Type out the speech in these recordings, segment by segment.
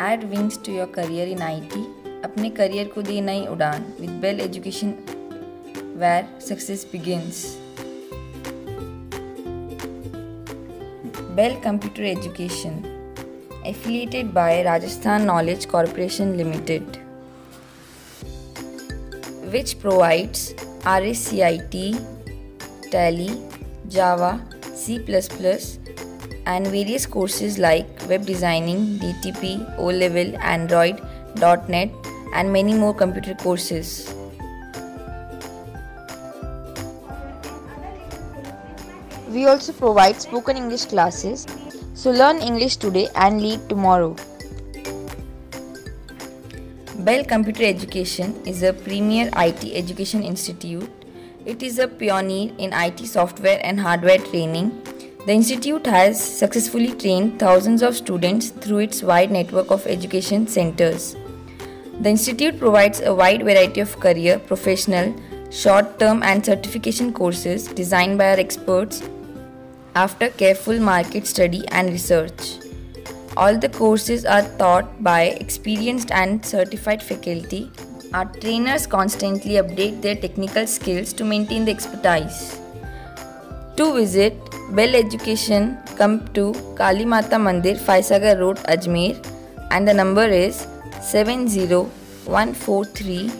Add wings to your career in I T अपने career को दी नई उड़ान with Bell education where success begins Bell computer education affiliated by Rajasthan knowledge corporation limited which provides R S C I T tally Java C plus plus and various courses like web designing, DTP, O level, Android, .NET, and many more computer courses. We also provide spoken English classes, so learn English today and lead tomorrow. Bell Computer Education is a premier IT education institute. It is a pioneer in IT software and hardware training. The institute has successfully trained thousands of students through its wide network of education centers. The institute provides a wide variety of career, professional, short term, and certification courses designed by our experts after careful market study and research. All the courses are taught by experienced and certified faculty. Our trainers constantly update their technical skills to maintain the expertise. To visit Bell Education, come to Kali Mata Mandir, Foysagar Road, Ajmer, and the number is 70143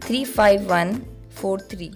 35143.